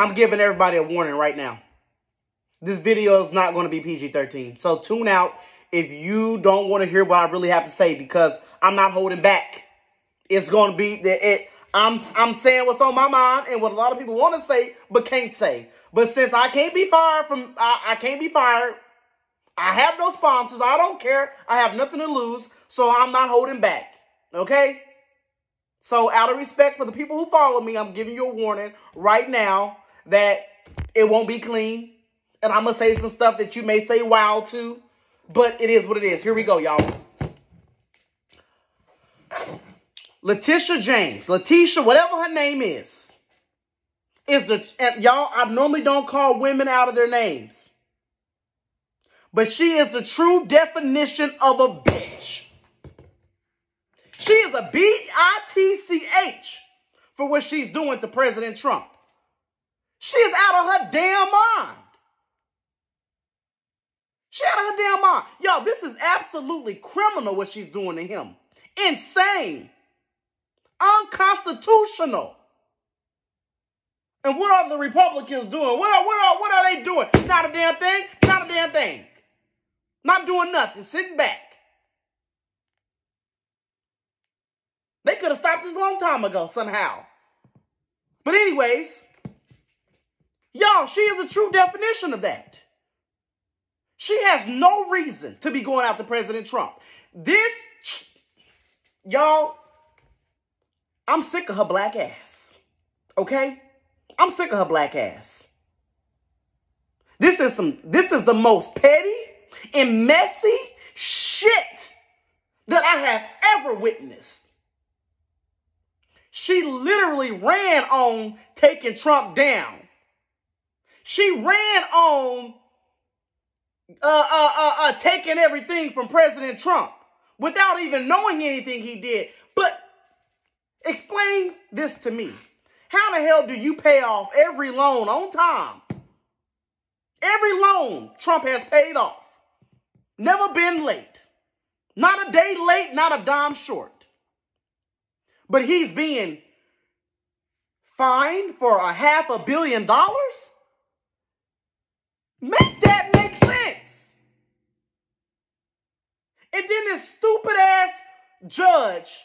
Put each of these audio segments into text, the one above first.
I'm giving everybody a warning right now. This video is not going to be PG-13. So tune out if you don't want to hear what I really have to say because I'm not holding back. It's going to be that it. I'm I'm saying what's on my mind and what a lot of people want to say but can't say. But since I can't be fired from I, I can't be fired. I have no sponsors. I don't care. I have nothing to lose. So I'm not holding back. Okay? So out of respect for the people who follow me, I'm giving you a warning right now that it won't be clean. And I'm going to say some stuff that you may say wow to. But it is what it is. Here we go, y'all. Letitia James, Letitia, whatever her name is, is the, y'all, I normally don't call women out of their names. But she is the true definition of a bitch. She is a B-I-T-C-H for what she's doing to President Trump. She is out of her damn mind. She out of her damn mind. Y'all, this is absolutely criminal what she's doing to him. Insane. Unconstitutional. And what are the Republicans doing? What are, what are, what are they doing? Not a damn thing. Not a damn thing. Not doing nothing. Sitting back. They could have stopped this a long time ago somehow. But anyways, y'all, she is the true definition of that. She has no reason to be going after President Trump. This, y'all, I'm sick of her black ass. Okay? I'm sick of her black ass. This is some, this is the most petty and messy shit that I have ever witnessed. She literally ran on taking Trump down. She ran on uh, uh, uh, uh, taking everything from President Trump without even knowing anything he did. But explain this to me. How the hell do you pay off every loan on time? Every loan Trump has paid off. Never been late. Not a day late, not a dime short. But he's being fined for a half a billion dollars? Make that make sense. And then this stupid ass judge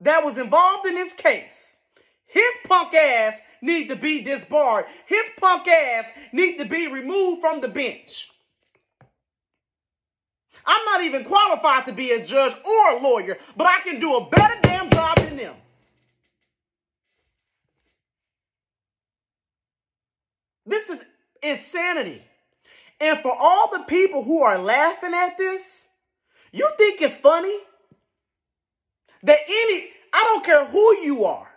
that was involved in this case, his punk ass need to be disbarred. His punk ass need to be removed from the bench. I'm not even qualified to be a judge or a lawyer, but I can do a better damn job than them. This is insanity. And for all the people who are laughing at this, you think it's funny? That any, I don't care who you are.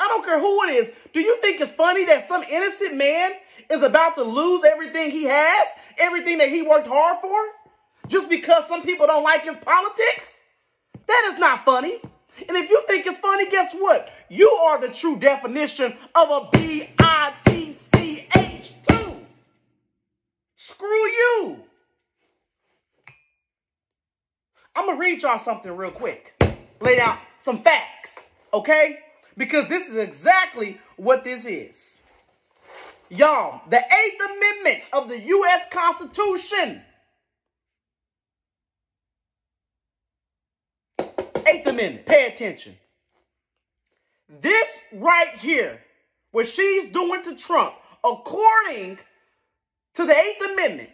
I don't care who it is. Do you think it's funny that some innocent man is about to lose everything he has, everything that he worked hard for? just because some people don't like his politics? That is not funny. And if you think it's funny, guess what? You are the true definition of a B-I-T-C-H Screw you. I'm going to read y'all something real quick. Lay out some facts, okay? Because this is exactly what this is. Y'all, the Eighth Amendment of the U.S. Constitution Eighth Amendment. Pay attention. This right here, what she's doing to Trump, according to the Eighth Amendment,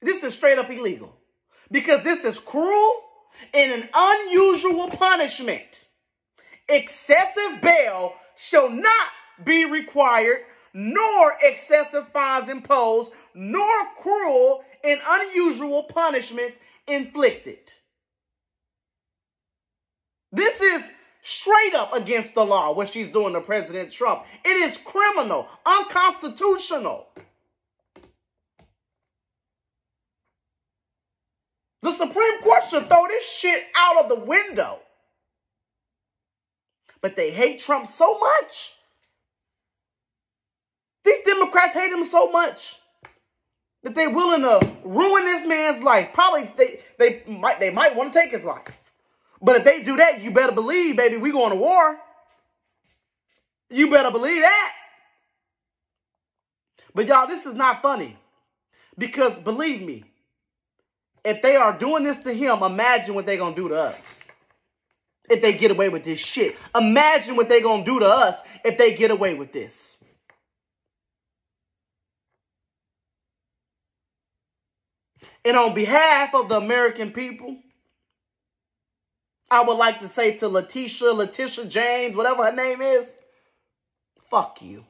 this is straight up illegal. Because this is cruel and an unusual punishment. Excessive bail shall not be required, nor excessive fines imposed, nor cruel and unusual punishments inflicted. This is straight up against the law, what she's doing to President Trump. It is criminal, unconstitutional. The Supreme Court should throw this shit out of the window. But they hate Trump so much. These Democrats hate him so much that they're willing to ruin this man's life. Probably they, they might they might want to take his life. But if they do that, you better believe, baby, we going to war. You better believe that. But y'all, this is not funny. Because believe me, if they are doing this to him, imagine what they're going to do to us. If they get away with this shit. Imagine what they're going to do to us if they get away with this. And on behalf of the American people, I would like to say to Letitia, Letitia James, whatever her name is, fuck you.